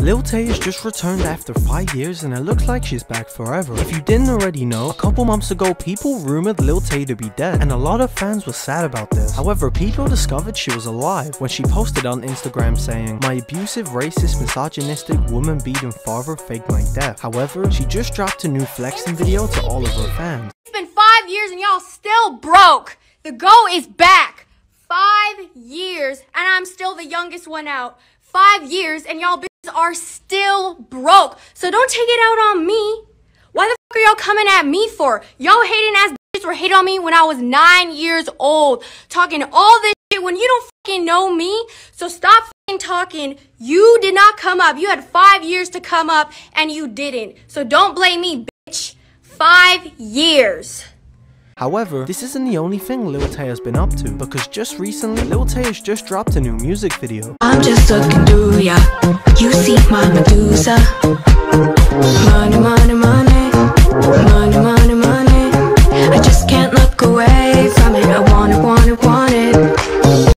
Lil Tay has just returned after 5 years and it looks like she's back forever. If you didn't already know, a couple months ago people rumored Lil Tay to be dead and a lot of fans were sad about this. However, people discovered she was alive when she posted on Instagram saying, My abusive, racist, misogynistic, woman beating father faked my death. However, she just dropped a new flexing video to all of her fans. It's been five years and y'all still broke. The GOAT is back. Five years and I'm still the youngest one out. Five years and y'all are still broke. So don't take it out on me. Why the fuck are y'all coming at me for? Y'all hating ass bitches were hating on me when I was nine years old. Talking all this shit when you don't fucking know me. So stop fucking talking. You did not come up. You had five years to come up and you didn't. So don't blame me, bitch. Five years. However, this isn't the only thing Lil Tay has been up to, because just recently, Lil Tay has just dropped a new music video. I'm just looking through ya. You see my Medusa.